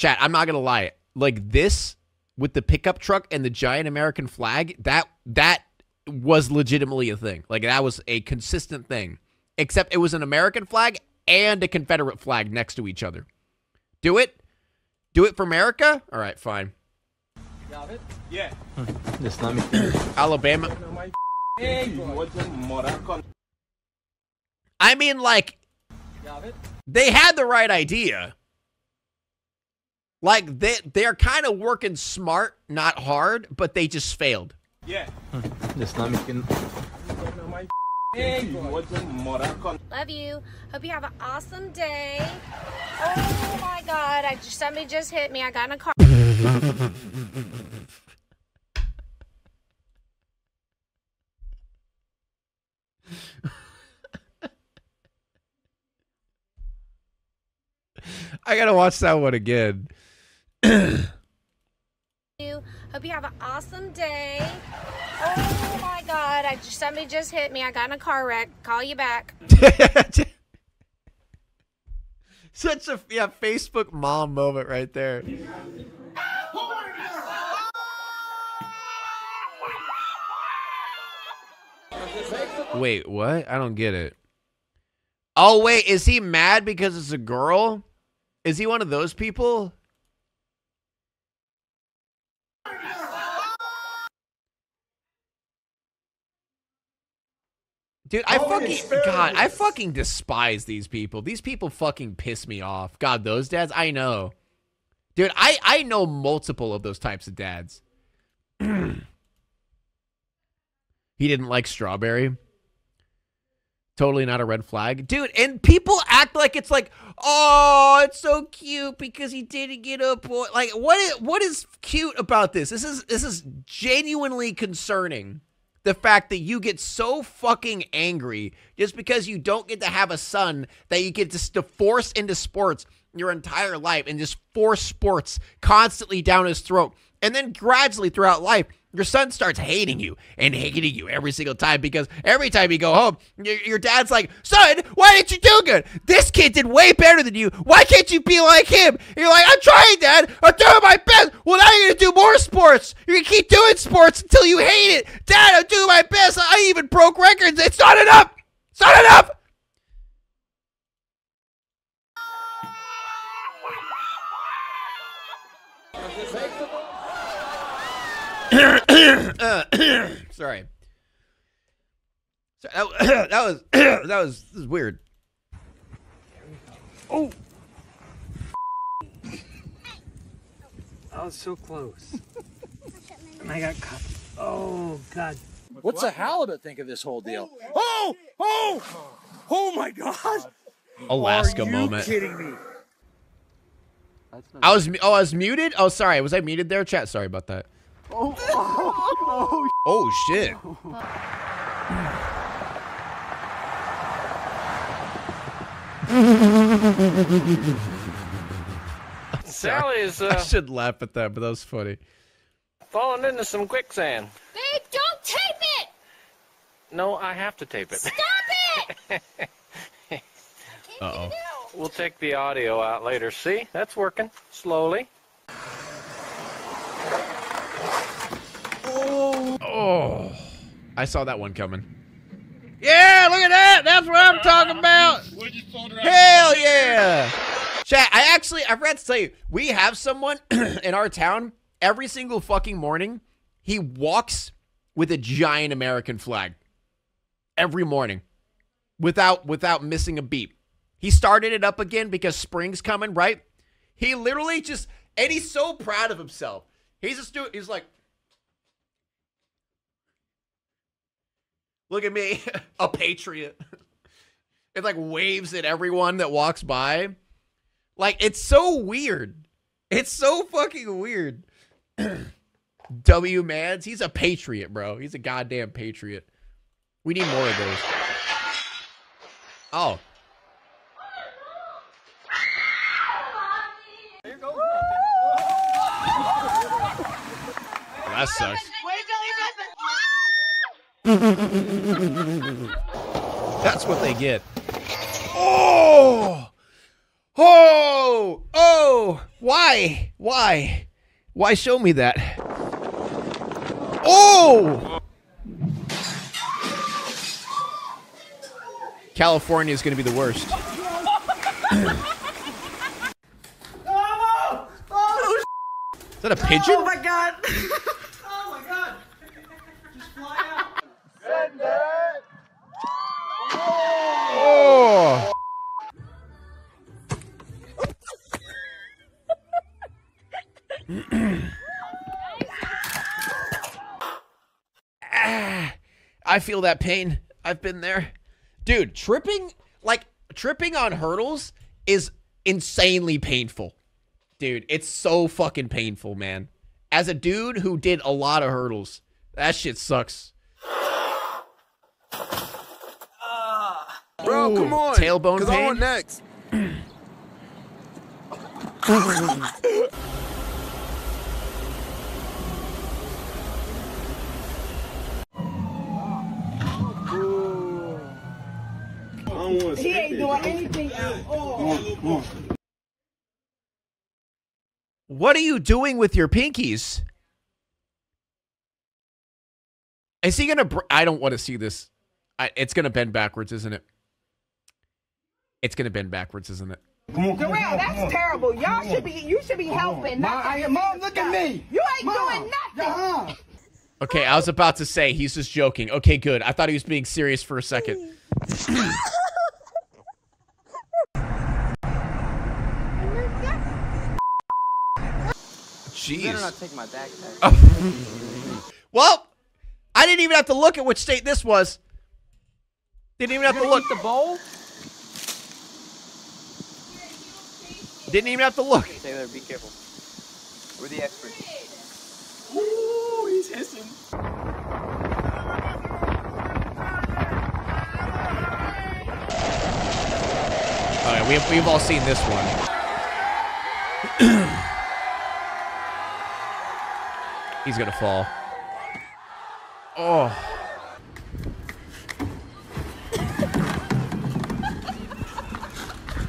Chat, I'm not gonna lie. Like this with the pickup truck and the giant American flag, that that was legitimately a thing. Like that was a consistent thing. Except it was an American flag and a Confederate flag next to each other. Do it? Do it for America? All right, fine. Yeah. Islamic. Alabama. I mean, like, they had the right idea. Like they they're kind of working smart, not hard, but they just failed. Yeah. Islamic. Love you. Hope you have an awesome day. Oh my god, I just somebody just hit me. I got in a car. I gotta watch that one again. Hope you have an awesome day. Oh my god, I just somebody just hit me. I got in a car wreck. Call you back. Such a yeah Facebook mom moment right there. Wait, what? I don't get it. Oh wait, is he mad because it's a girl? Is he one of those people? Dude, I fucking God, I fucking despise these people. These people fucking piss me off. God, those dads, I know. Dude, I I know multiple of those types of dads. he didn't like strawberry. Totally not a red flag. Dude, and people act like it's like, "Oh, it's so cute because he didn't get a boy." Like what is, what is cute about this? This is this is genuinely concerning the fact that you get so fucking angry just because you don't get to have a son that you get to force into sports your entire life and just force sports constantly down his throat. And then gradually throughout life, your son starts hating you and hating you every single time because every time you go home, your, your dad's like, son, why didn't you do good? This kid did way better than you. Why can't you be like him? And you're like, I'm trying, dad. I'm doing my best. Well, now you're going to do more sports. You're going to keep doing sports until you hate it. Dad, I'm doing my best. I even broke records. It's not enough. It's not enough. Uh, sorry. So that, that was that was this is weird. Oh! I was so close. and I got caught. Oh, God. What's the halibut think of this whole deal? Oh! Oh! Oh my God! Alaska Are you moment. kidding me? I was oh I was muted. Oh sorry, was I muted there? Chat. Sorry about that. Oh, oh, Oh shit. Sally's I uh, should laugh at that, but that was funny. falling into some quicksand. Babe, don't tape it! No, I have to tape it. Stop it! Uh oh. We'll take the audio out later. See, that's working slowly. Oh, I saw that one coming. Yeah, look at that. That's what I'm talking about. Hell yeah. Chat, I actually, I forgot to tell you, we have someone in our town every single fucking morning. He walks with a giant American flag every morning without without missing a beat. He started it up again because spring's coming, right? He literally just and he's so proud of himself. He's a student. He's like, look at me, a patriot. it like waves at everyone that walks by. Like it's so weird. It's so fucking weird. W Mans, he's a patriot, bro. He's a goddamn patriot. We need more of those. Oh. That sucks. That's what they get. Oh! Oh! Oh! Why? Why? Why show me that? Oh! California is going to be the worst. Is that a pigeon? Oh my god! oh my god! Just fly out. Ah, I feel that pain. I've been there. Dude, tripping, like, tripping on hurdles is insanely painful. Dude, it's so fucking painful, man. As a dude who did a lot of hurdles, that shit sucks. Bro, Ooh, come on. tailbone Cause I pain? want next. He ain't doing anything at all. What are you doing with your pinkies? Is he gonna? Br- I don't want to see this. I, it's gonna bend backwards, isn't it? It's gonna bend backwards, isn't it? Darrell, that's terrible. Y'all should be, you should be helping. Not I Mom, look at me. You ain't Mom, doing nothing. uh-uh. Okay, I was about to say he's just joking. Okay, good. I thought he was being serious for a second. You better Jeez. not take my backpack. Well, I didn't even have to look at which state this was. Didn't even have to look. the bowl? Didn't even have to look. Taylor, be careful. We're the experts. Ooh, he's hissing. Oh, yeah, we've, we've all seen this one. He's gonna fall. Oh.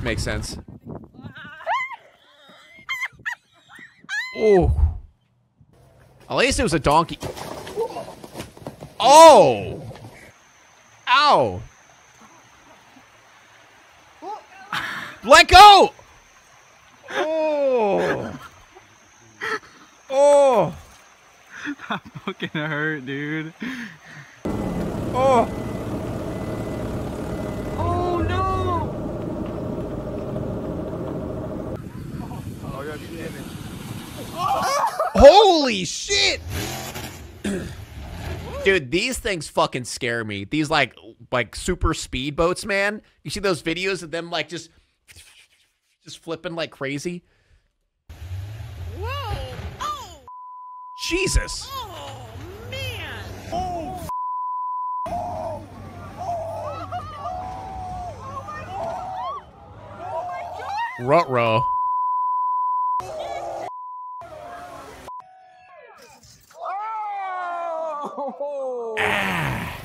Makes sense. Oh. At least it was a donkey. Oh. Ow. Let go! Oh. Oh. fucking hurt, dude. Oh. Oh no! Oh, Holy shit! Dude, these things fucking scare me. These like like super speedboats, man. You see those videos of them like just just flipping like crazy? Whoa. Oh, Jesus. oh, man. Rut-row. Ah.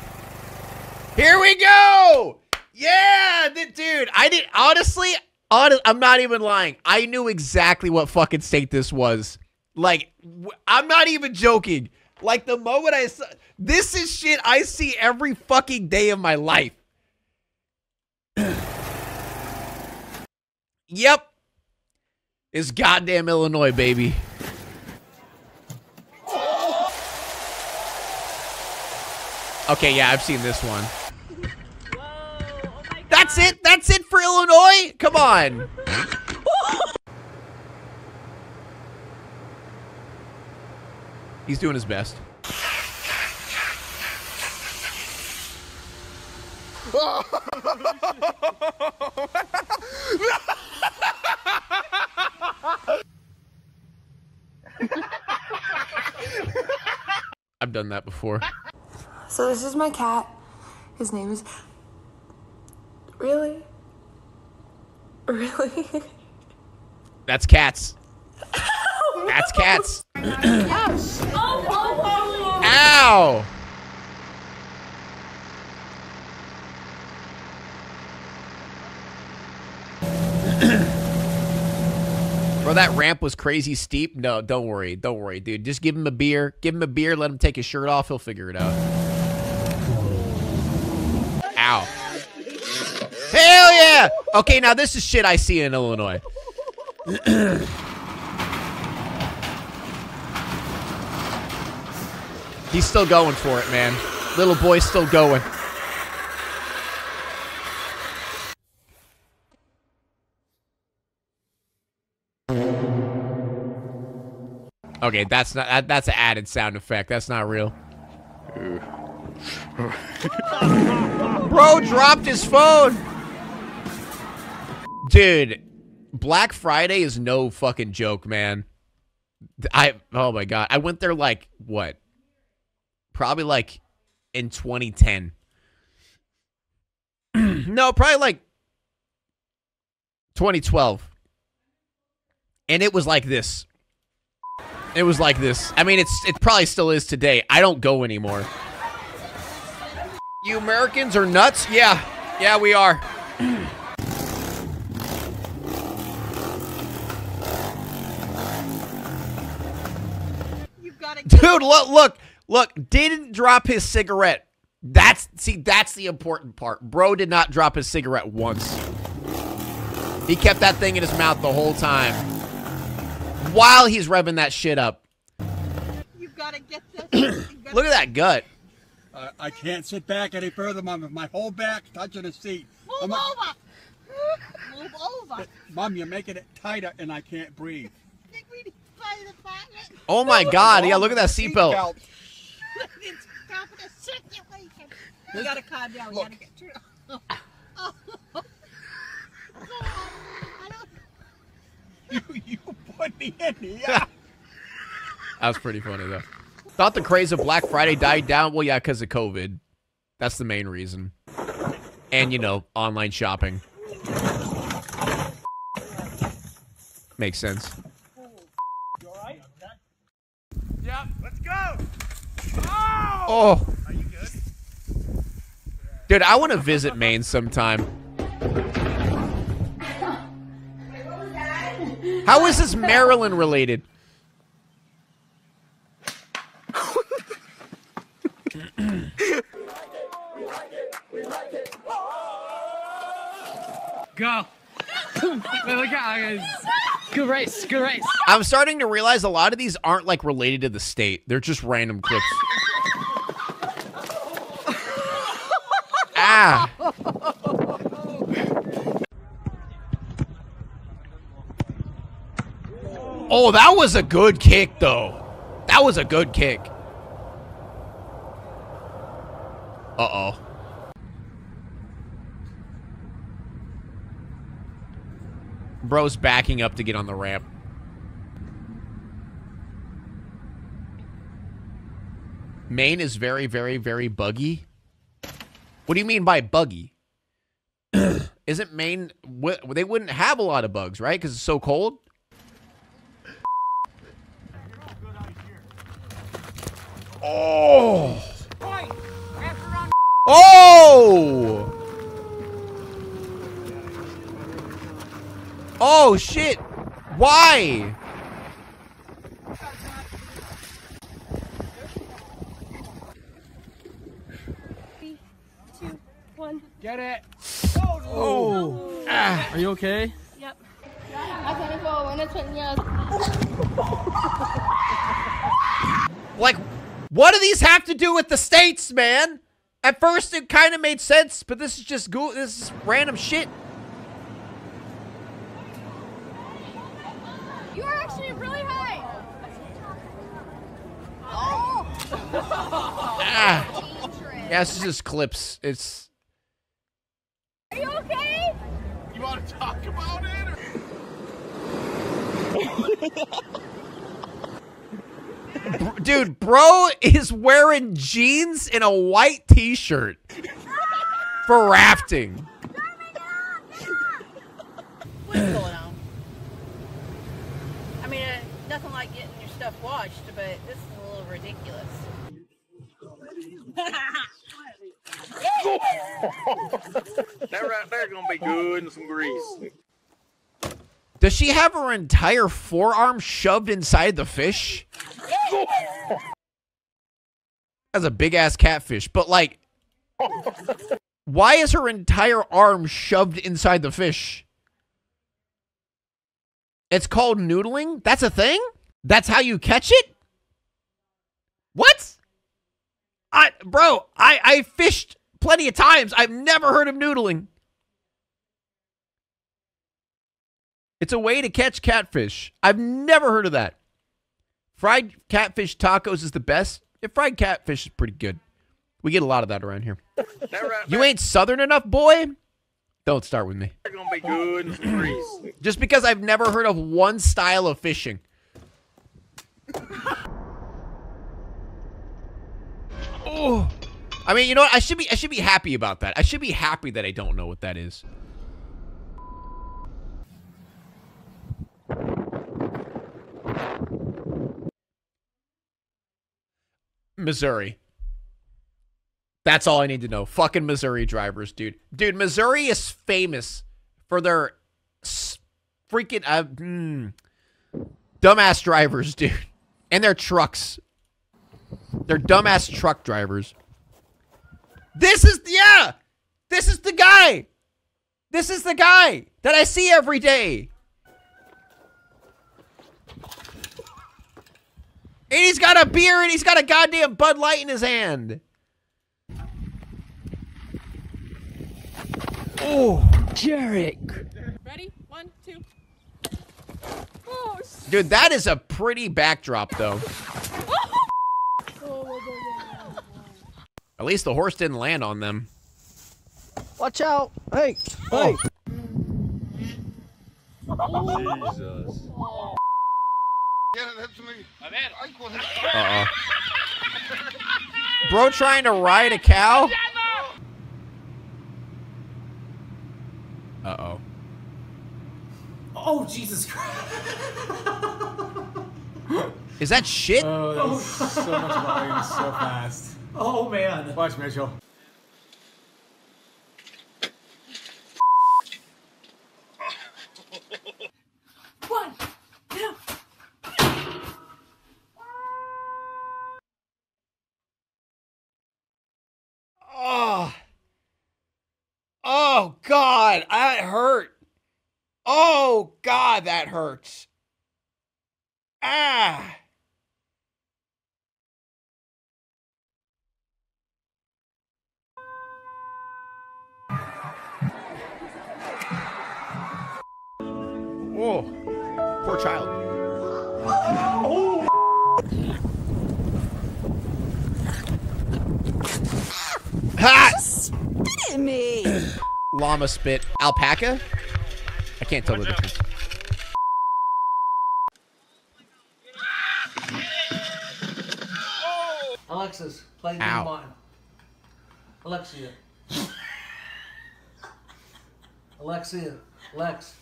Here we go. Yeah, dude. I did honestly. Honest, I'm not even lying. I knew exactly what fucking state this was. Like, I'm not even joking. Like the moment I saw this is shit I see every fucking day of my life. yep. It's goddamn Illinois, baby. Okay, yeah, I've seen this one. That's it. That's it for Illinois. Come on. He's doing his best. I've done that before. So this is my cat. His name is. Really? Really? That's cats. That's cats. Ow! Bro, that ramp was crazy steep. No, don't worry. Don't worry, dude. Just give him a beer. Give him a beer. Let him take his shirt off. He'll figure it out. Ow. Hell yeah! Okay, now this is shit I see in Illinois. He's still going for it, man. Little boy's still going. Okay, that's not that, that's an added sound effect. That's not real. Bro dropped his phone. Dude, Black Friday is no fucking joke, man. I oh my god. I went there like what? Probably like in 2010. no, probably like 2012. And it was like this. It was like this. I mean, it's it probably still is today. I don't go anymore. You Americans are nuts? Yeah. Yeah, we are. Dude, look, look, look, didn't drop his cigarette. That's see, that's the important part. Bro did not drop his cigarette once. He kept that thing in his mouth the whole time. While he's revving that shit up. You've got to get this. Look at that gut. Uh, I can't sit back any further, Mom. My whole back touching the seat. Move I'm over. Move over. Mom, you're making it tighter, and I can't breathe. Think we need to find the partner? Oh my god, yeah, look at that seatbelt. It's top of the situation. You gotta calm down. We gotta get through. Oh. Oh. God, I don't. You, you put me in here. That was pretty funny though. Thought the craze of Black Friday died down. Well, yeah, because of COVID. That's the main reason. And you know, online shopping. Makes sense. Yep, let's go. Oh. Dude, I want to visit Maine sometime. How is this Maryland related? Go. Wait, look at Good race. Good race. I'm starting to realize a lot of these aren't like related to the state. They're just random clips. Oh, that was a good kick though. That was a good kick. Uh-oh. Bro's backing up to get on the ramp. Maine is very, very, very buggy. What do you mean by buggy? Isn't Maine... wh- They wouldn't have a lot of bugs, right? Because it's so cold? Oh! Oh! Oh, shit! Why? Three, two, one. Get it. Oh. Ah, are you okay? Yep. I can go when it's when you're. Like, what do these have to do with the states, man? At first, it kind of made sense, but this is just go. This is random shit. You are actually really high. Oh. Ah. Yeah, this is just clips. It's Are you okay? You want to talk about it? Or? dude, bro is wearing jeans and a white T-shirt for rafting. What's going on? I mean, uh, nothing like getting your stuff washed, but this is a little ridiculous. that right there gonna be good and some grease. Does she have her entire forearm shoved inside the fish? That's a big ass catfish, but like, why is her entire arm shoved inside the fish? It's called noodling? That's a thing? That's how you catch it? What? I bro, I I fished plenty of times. I've never heard of noodling. It's a way to catch catfish. I've never heard of that. Fried catfish tacos is the best. Yeah, fried catfish is pretty good. We get a lot of that around here. You ain't southern enough, boy? Don't start with me. Gonna be good. Just because I've never heard of one style of fishing. oh. I mean, you know what? I should be I should be happy about that. I should be happy that I don't know what that is. Missouri. That's all I need to know. Fucking Missouri drivers, dude. Dude, Missouri is famous for their freaking uh, mm, dumbass drivers, dude, and their trucks. They're dumbass truck drivers. This is yeah, this is the guy. This is the guy that I see every day. And he's got a beer and he's got a goddamn Bud Light in his hand. Oh, Jarek. Ready? One, two. Oh, Dude, that is a pretty backdrop, though. At least the horse didn't land on them. Watch out! Hey, Oh. Jesus. Uh-oh. Bro trying to ride a cow? Uh-oh. Oh, Jesus Christ. Is that shit? Oh, that's so much volume so fast. Oh, man. Watch, Mitchell. One, two. Oh. Oh, God. That hurt. Oh, God, that hurts. Ah. Poor child. Ha! Spit at me. Llama spit. Alpaca? I can't tell the difference. Alexis, play the Ow. Martin. Alexia. Alexia. Lex.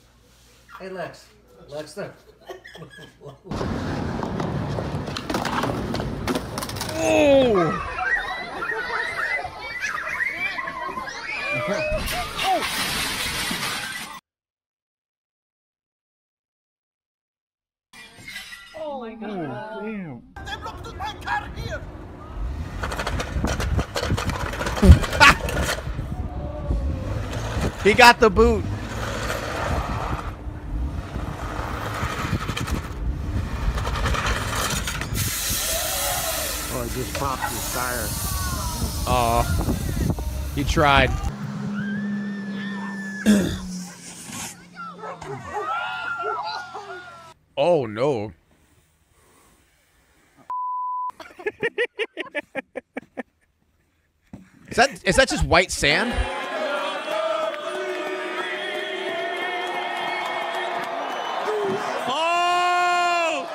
Hey, Lex. Lex there. Oh! Oh my god. He got the boot. Oh, I just popped his tire. Oh, he tried. oh no. Is that is that just white sand? Oh!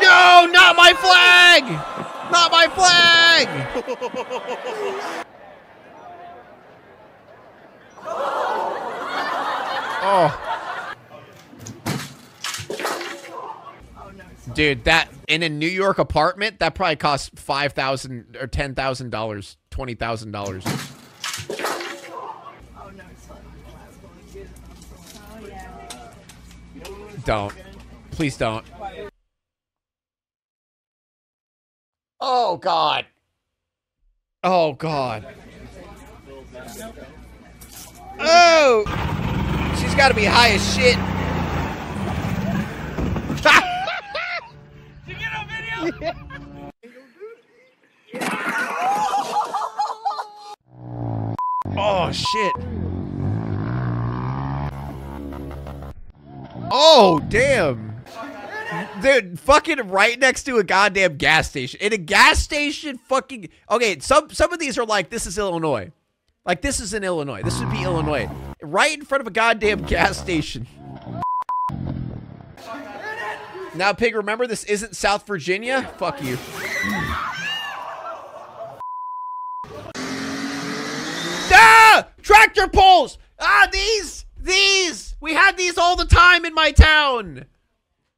No, not my flag! My flag! Oh. Dude, that in a New York apartment, that probably costs five thousand or ten thousand dollars, twenty thousand dollars. Don't. Please don't. Oh God. Oh God. Oh! She's got to be high as shit. oh shit. Oh damn. Dude, fucking right next to a goddamn gas station. In a gas station, fucking. Okay, some some of these are like this is Illinois. Like this is in Illinois. This would be Illinois. Right in front of a goddamn gas station. Now, Pig, remember this isn't South Virginia? Fuck you. Ah! Tractor pulls! Ah, these! These! We had these all the time in my town!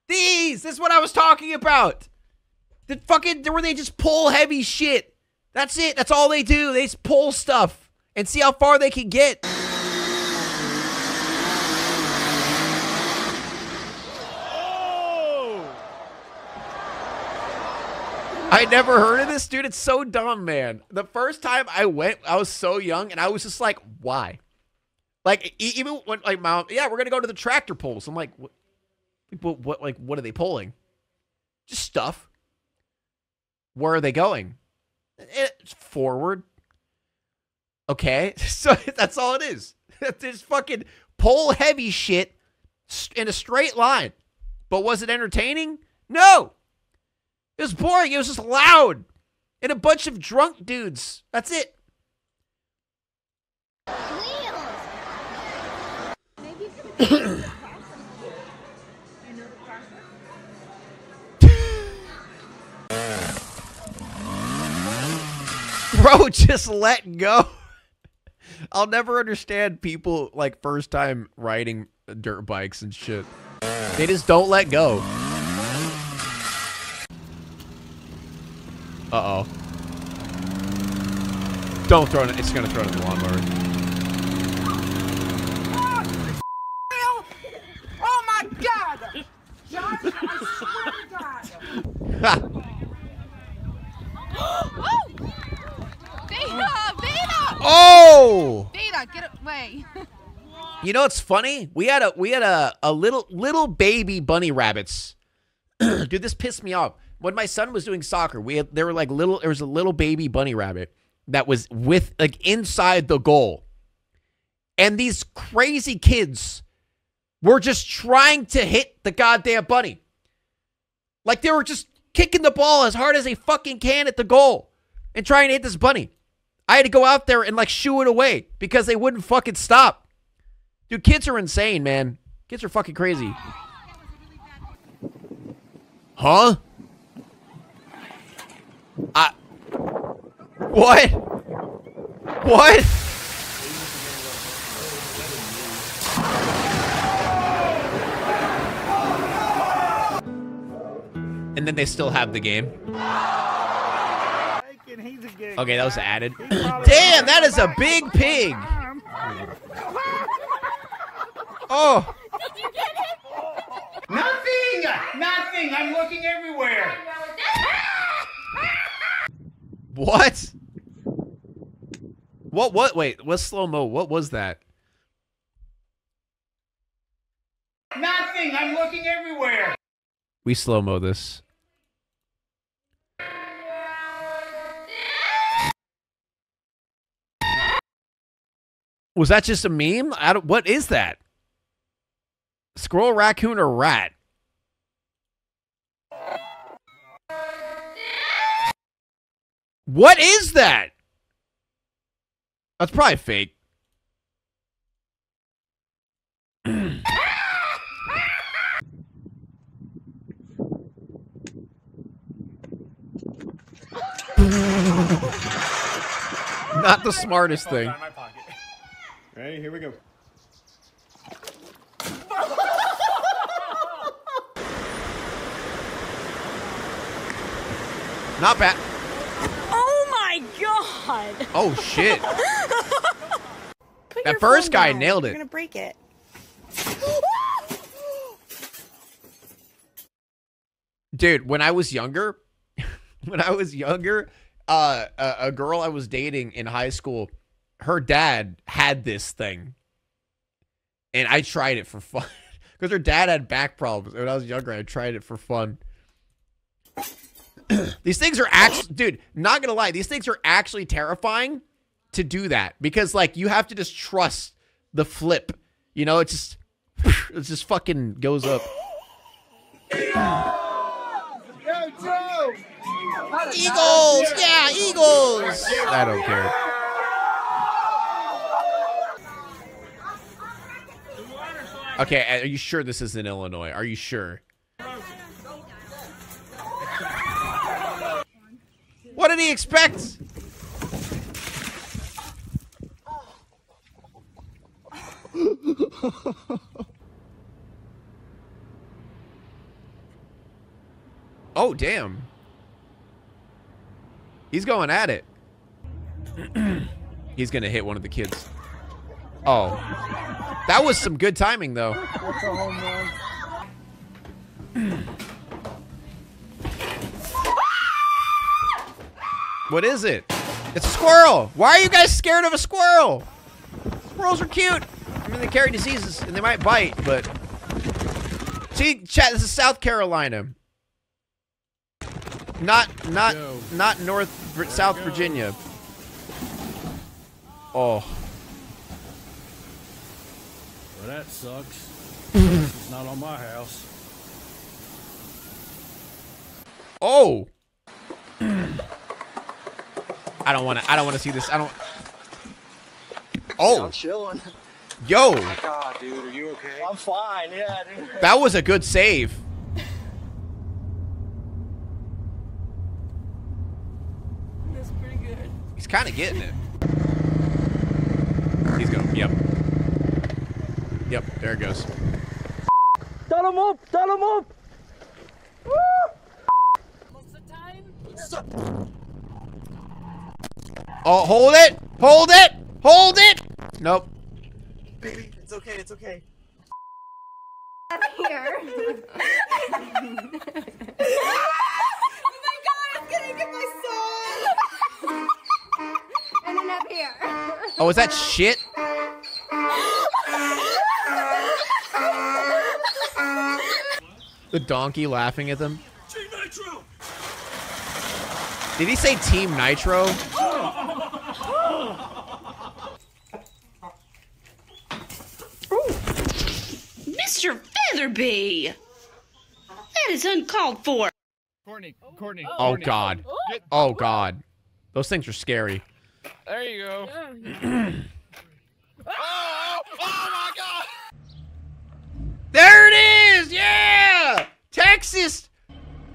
These! This is what I was talking about! The fucking, where they just pull heavy shit. That's it. That's all they do. They just pull stuff and see how far they can get. Oh! I never heard of this, dude. It's so dumb, man. The first time I went, I was so young, and I was just like, why? Like, even when, like, mom, yeah, we're gonna go to the tractor pulls. I'm like, what, what, what, like, what are they pulling? Just stuff. Where are they going? Eh, it's forward. Okay, so that's all it is. Just fucking pull heavy shit in a straight line. But was it entertaining? No. It was boring. It was just loud. And a bunch of drunk dudes. That's it. Bro, just let go. I'll never understand people like first time riding dirt bikes and shit. They just don't let go. Uh oh. Don't throw it. It's gonna throw it in the lawnmower. Oh my god! Josh, I swear to God. Ha! Beta! Beta! Oh! Beta, get away. You know what's funny? We had a we had a, a little little baby bunny rabbits. Dude, this pissed me off. When my son was doing soccer, we had there were like little there was a little baby bunny rabbit that was with like inside the goal. And these crazy kids were just trying to hit the goddamn bunny. Like they were just kicking the ball as hard as they fucking can at the goal and trying to hit this bunny. I had to go out there and like shoo it away because they wouldn't fucking stop. Dude, kids are insane, man. Kids are fucking crazy. Huh? I. What? What? And then they still have the game. Okay, that was added. Damn, that is a big pig. Oh. Did you get it? Nothing! Nothing! I'm looking everywhere! What? What? What? Wait, what's slow mo? What was that? Nothing! I'm looking everywhere! We slow mo this. Was that just a meme? I don't, what is that? Squirrel, raccoon, or rat? What is that? That's probably fake. Not the smartest thing. Ready? Here we go. Not bad. Oh my god! Oh shit. That first guy down. nailed You're it. gonna break it. Dude, when I was younger, when I was younger, uh, a, a girl I was dating in high school, her dad had this thing, and I tried it for fun because her dad had back problems. When I was younger, I tried it for fun. these things are actually, dude, not gonna lie, these things are actually terrifying to do that because like you have to just trust the flip. You know, it just it just fucking goes up. Eagles! Yeah, Eagles! I don't care. Okay, are you sure this is in Illinois? Are you sure? What did he expect? oh, damn. He's going at it. He's going to hit one of the kids. Oh. That was some good timing, though. What is it? It's a squirrel. Why are you guys scared of a squirrel? Squirrels are cute. I mean, they carry diseases and they might bite, but... See, chat, this is South Carolina. Not, not, not North, Vir- South Virginia. Oh. Well, that sucks. it's not on my house. Oh. I don't want to. I don't want to see this. I don't. Oh. I'm chilling. Yo, oh God, dude, are you okay? I'm fine. Yeah, dude. that was a good save. That's pretty good. He's kind of getting it. He's going. Yep. Yep. There it goes. Tell him up! Tell him up! Oh, hold it! Hold it! Hold it! Nope. Baby, it's okay. It's okay. Here. Oh my god, I'm kidding, get my soul! And then up here. Oh, is that shit? The donkey laughing at them. Team Nitro! Did he say Team Nitro? Mr. Featherby! That is uncalled for. Courtney, Courtney. Oh Courtney. God. Oh God. Oh, Those things are scary. There you go. Oh, oh, oh my god! There it is! Yeah! Texas!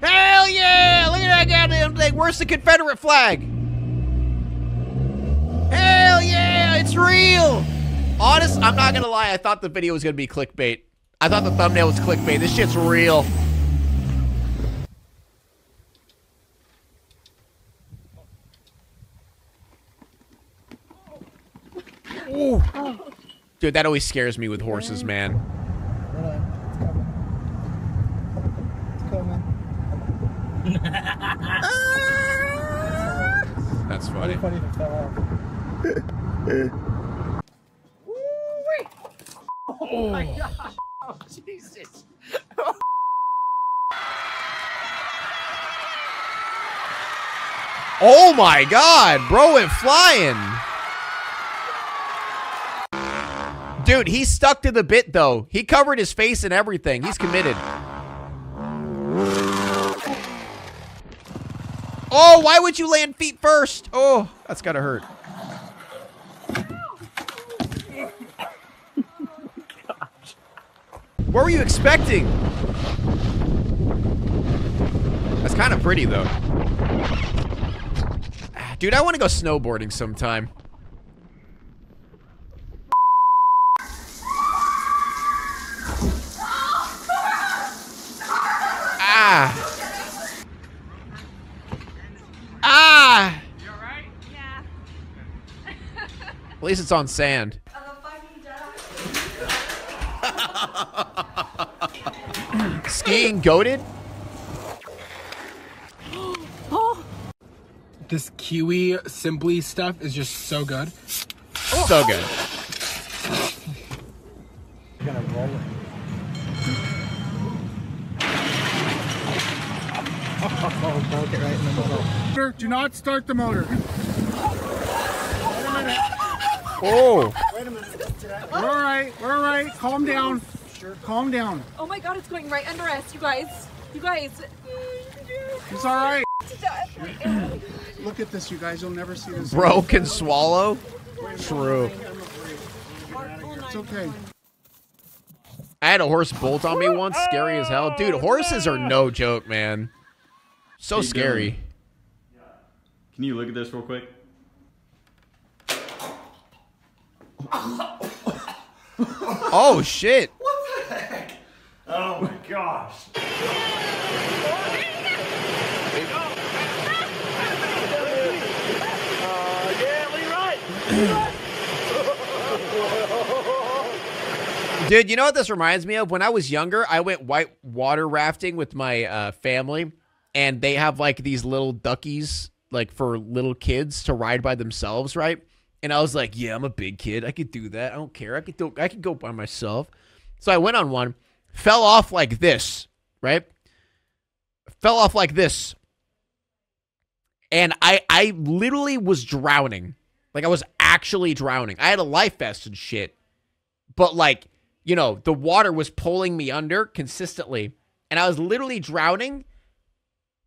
Hell yeah! Look at that goddamn thing. Where's the Confederate flag? Hell yeah! It's real! Honest, I'm not gonna lie. I thought the video was gonna be clickbait. I thought the thumbnail was clickbait. This shit's real. Ooh. Dude, that always scares me with horses, man. That's funny. Funny if it fell. Oh my god! Oh, Jesus! Oh my god, bro went flying. Dude, he's stuck to the bit though. He covered his face and everything. He's committed. Oh, why would you land feet first? Oh, that's gotta hurt. What were you expecting? That's kind of pretty though. Dude, I want to go snowboarding sometime. Ah. Ah. At least it's on sand. Skiing goaded? Oh. This kiwi simply stuff is just so good. Oh. So good. Gonna roll it. Oh, broke it right in the middle. Do not start the motor. Oh. Wait a minute. Oh. We're all right. We're all right. Calm down. Calm down. Oh my god, it's going right under us, you guys. You guys. It's all right. Look at this, you guys. You'll never see this. Bro can swallow? True. It's okay. I had a horse bolt on me once, scary as hell. Dude, horses are no joke, man. So Keep scary. going. Can you look at this real quick? Oh shit. Oh my gosh. Dude, you know what this reminds me of? When I was younger, I went white water rafting with my uh, family, and they have like these little duckies, like for little kids to ride by themselves, right? And I was like, "Yeah, I'm a big kid. I could do that. I don't care. I could do. I could go by myself." So I went on one, fell off like this, right? Fell off like this, and I I literally was drowning. Like I was actually drowning. I had a life vest and shit, but like you know, the water was pulling me under consistently, and I was literally drowning.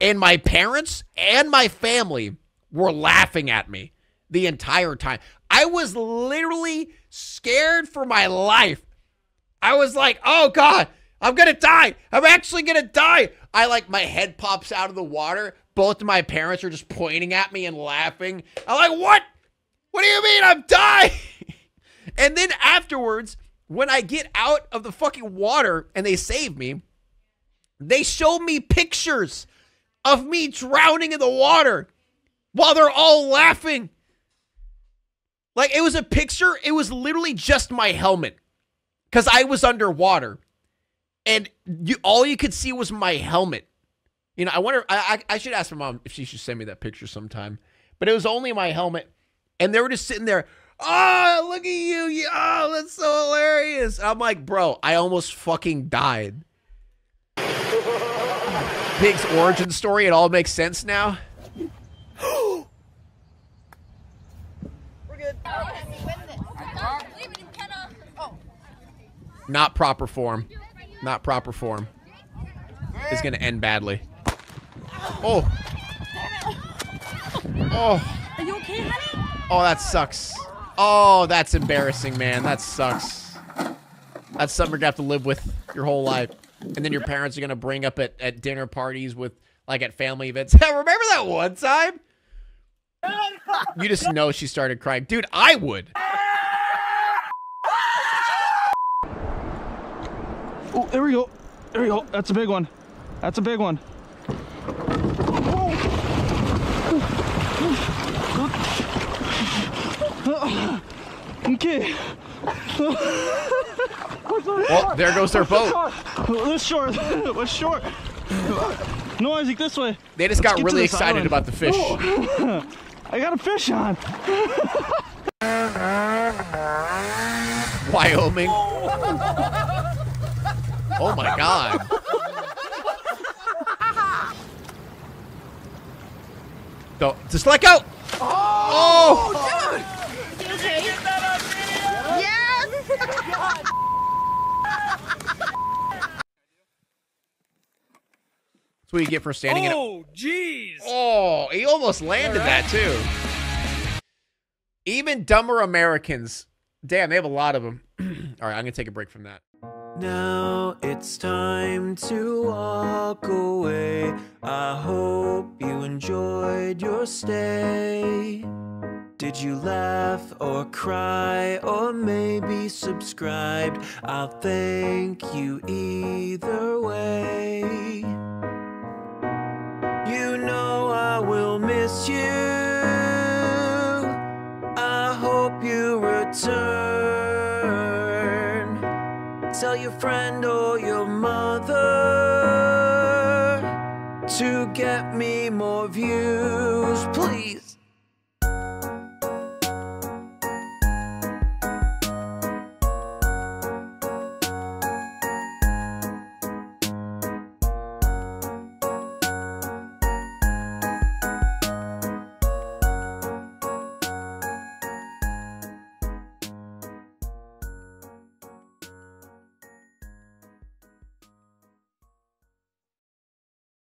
And my parents and my family were laughing at me the entire time. I was literally scared for my life. I was like, oh God, I'm gonna die. I'm actually gonna die. I like my head pops out of the water. Both of my parents are just pointing at me and laughing. I'm like, what? What do you mean I'm dying? and then afterwards, when I get out of the fucking water and they save me, they show me pictures of me drowning in the water while they're all laughing. Like it was a picture, it was literally just my helmet because I was underwater and you all you could see was my helmet. You know, I wonder, I, I, I should ask my mom if she should send me that picture sometime, but it was only my helmet and they were just sitting there. Oh, look at you. you oh, that's so hilarious. I'm like, bro, I almost fucking died. Pig's origin story, it all makes sense now. Not proper form. Not proper form. Is going to end badly. Oh. Oh. Are you okay, honey? Oh, that sucks. Oh, that's embarrassing, man. That sucks. That's something you're gonna have to live with your whole life. And then your parents are gonna bring up at, at dinner parties with like at family events. Remember that one time? You just know she started crying. Dude, I would. Oh, there we go. There we go. That's a big one. That's a big one. Okay. Well, there goes their boat. This short. What's short? No, Isaac, this way. They just Let's got really excited island. about the fish. Oh. I got a fish on. Wyoming. Oh my god. Go. Just let go. Oh! Dude! You okay? Yes! That's what you get for standing in. Oh, jeez. Oh, he almost landed that too. Even dumber Americans. Damn, they have a lot of them. All right, I'm gonna take a break from that. Now it's time to walk away. I hope you enjoyed your stay. Did you laugh or cry or maybe subscribed? I'll thank you either way. You know I will miss you. Tell your friend or your mother to get me more views, please.